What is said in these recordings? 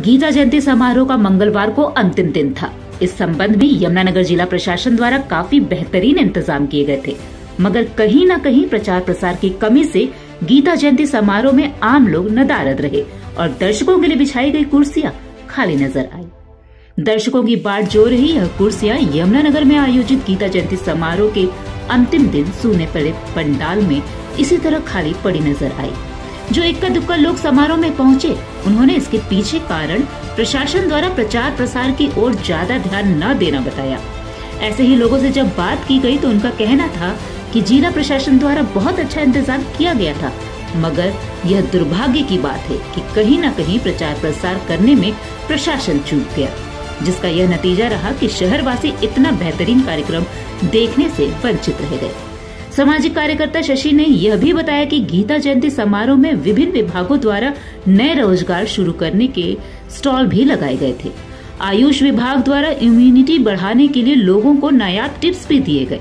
गीता जयंती समारोह का मंगलवार को अंतिम दिन था। इस संबंध में यमुनानगर जिला प्रशासन द्वारा काफ़ी बेहतरीन इंतज़ाम किए गए थे। मगर कहीं न कहीं प्रचार प्रसार की कमी से गीता जयंती समारोह में आम लोग नदारद रहे और दर्शकों के लिए बिछाई गई कुर्सियाँ खाली नज़र आई। दर्शकों की बाट जो रही, यह कुर्सियाँ यमुनानगर में आयोजित गीता जयंती समारोह के अंतिम दिन सूने पड़े पंडाल में इसी तरह खाली पड़ी नज़र आई, जो इक्का दुक्का लोग समारोह में पहुँचे उन्होंने इसके पीछे कारण प्रशासन द्वारा प्रचार प्रसार की ओर ज़्यादा ध्यान न देना बताया। ऐसे ही लोगों से जब बात की गई तो उनका कहना था कि जिला प्रशासन द्वारा बहुत अच्छा इंतज़ाम किया गया था, मगर यह दुर्भाग्य की बात है कि कहीं न कहीं प्रचार प्रसार करने में प्रशासन चूक गया, जिसका यह नतीजा रहा कि शहरवासी इतना बेहतरीन कार्यक्रम देखने से वंचित रह गए। सामाजिक कार्यकर्ता शशि ने यह भी बताया कि गीता जयंती समारोह में विभिन्न विभागों द्वारा नए रोज़गार शुरू करने के स्टॉल भी लगाए गए थे। आयुष विभाग द्वारा इम्यूनिटी बढ़ाने के लिए लोगों को नायाब टिप्स भी दिए गए।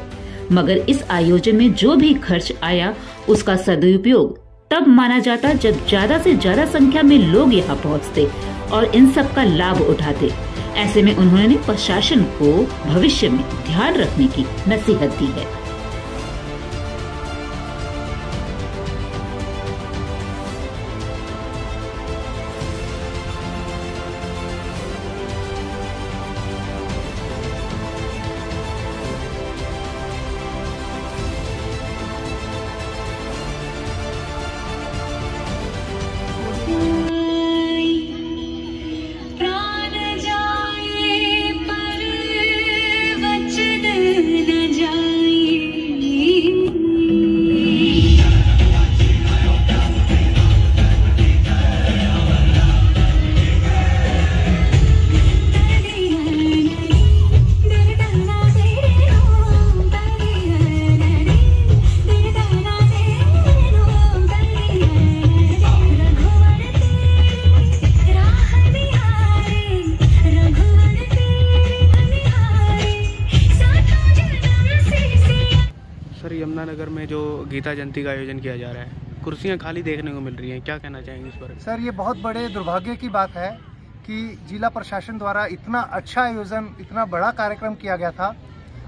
मगर इस आयोजन में जो भी खर्च आया, उसका सदुपयोग तब माना जाता जब ज़्यादा से ज़्यादा संख्या में लोग यहाँ पहुँचते और इन सब का लाभ उठाते। ऐसे में उन्होंने प्रशासन को भविष्य में ध्यान रखने की नसीहत दी है। यमुनानगर में जो गीता जयंती का आयोजन किया जा रहा है, कुर्सियाँ खाली देखने को मिल रही हैं, क्या कहना चाहेंगे इस पर? सर, ये बहुत बड़े दुर्भाग्य की बात है कि जिला प्रशासन द्वारा इतना अच्छा आयोजन, इतना बड़ा कार्यक्रम किया गया था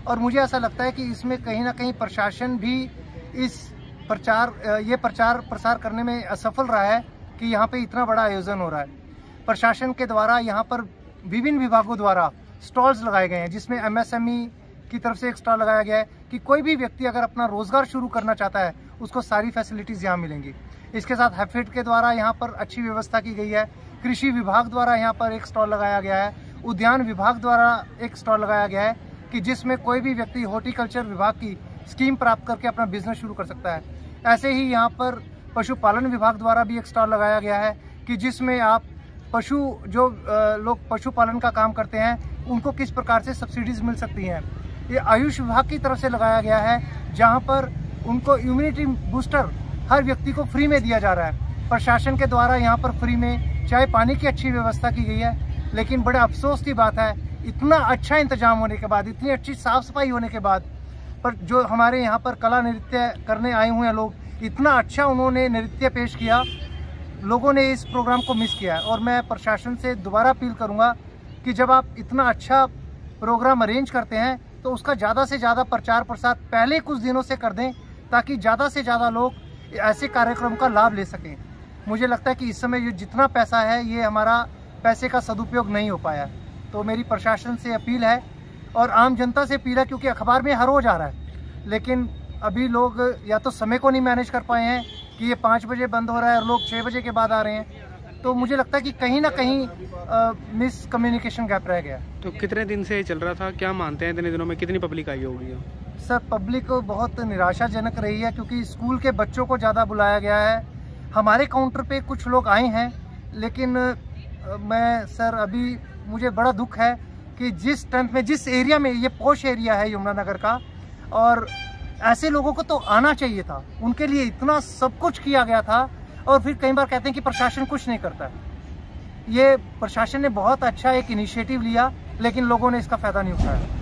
और मुझे ऐसा लगता है कि इसमें कहीं ना कहीं प्रशासन भी इस प्रचार, ये प्रचार प्रसार करने में असफल रहा है कि यहाँ पे इतना बड़ा आयोजन हो रहा है। प्रशासन के द्वारा यहाँ पर विभिन्न विभागों द्वारा स्टॉल्स लगाए गए हैं, जिसमें एमएसएमई की तरफ़ से एक स्टॉल लगाया गया है। कि कोई भी व्यक्ति अगर अपना रोज़गार शुरू करना चाहता है, उसको सारी फैसिलिटीज़ यहाँ मिलेंगी। इसके साथ हैफेड के द्वारा यहाँ पर अच्छी व्यवस्था की गई है। कृषि विभाग द्वारा यहाँ पर एक स्टॉल लगाया गया है। उद्यान विभाग द्वारा एक स्टॉल लगाया गया है कि जिसमें कोई भी व्यक्ति हॉर्टिकल्चर विभाग की स्कीम प्राप्त करके अपना बिज़नेस शुरू कर सकता है। ऐसे ही यहाँ पर पशुपालन विभाग द्वारा भी एक स्टॉल लगाया गया है कि जिसमें आप पशु, जो लोग पशुपालन का काम करते हैं, उनको किस प्रकार से सब्सिडीज मिल सकती हैं। ये आयुष विभाग की तरफ़ से लगाया गया है, जहाँ पर उनको इम्यूनिटी बूस्टर हर व्यक्ति को फ्री में दिया जा रहा है। प्रशासन के द्वारा यहाँ पर फ्री में चाय पानी की अच्छी व्यवस्था की गई है, लेकिन बड़े अफसोस की बात है, इतना अच्छा इंतज़ाम होने के बाद, इतनी अच्छी साफ़ सफ़ाई होने के बाद, पर जो हमारे यहाँ पर कला नृत्य करने आए हुए हैं लोग, इतना अच्छा उन्होंने नृत्य पेश किया, लोगों ने इस प्रोग्राम को मिस किया है। और मैं प्रशासन से दोबारा अपील करूँगा कि जब आप इतना अच्छा प्रोग्राम अरेंज करते हैं तो उसका ज़्यादा से ज़्यादा प्रचार प्रसार पहले कुछ दिनों से कर दें, ताकि ज़्यादा से ज़्यादा लोग ऐसे कार्यक्रम का लाभ ले सकें। मुझे लगता है कि इस समय ये जितना पैसा है, ये हमारा पैसे का सदुपयोग नहीं हो पाया तो मेरी प्रशासन से अपील है, और आम जनता से अपील है, क्योंकि अखबार में हर रोज आ रहा है। लेकिन अभी लोग या तो समय को नहीं मैनेज कर पाए हैं, कि ये पाँच बजे बंद हो रहा है, और लोग छः बजे के बाद आ रहे हैं। तो मुझे लगता है कि कहीं ना कहीं मिस कम्युनिकेशन गैप रह गया। तो कितने दिन से चल रहा था? क्या मानते हैं इतने दिनों में कितनी पब्लिक आई होगी? सर पब्लिक बहुत निराशाजनक रही है क्योंकि स्कूल के बच्चों को ज़्यादा बुलाया गया है। हमारे काउंटर पे कुछ लोग आए हैं लेकिन मैं सर अभी मुझे बड़ा दुख है कि जिस टेंथ में जिस एरिया में ये पोश एरिया है यमुनानगर का और ऐसे लोगों को तो आना चाहिए था। उनके लिए इतना सब कुछ किया गया था और फिर कई बार कहते हैं कि प्रशासन कुछ नहीं करता। ये प्रशासन ने बहुत अच्छा एक इनिशिएटिव लिया, लेकिन लोगों ने इसका फ़ायदा नहीं उठाया।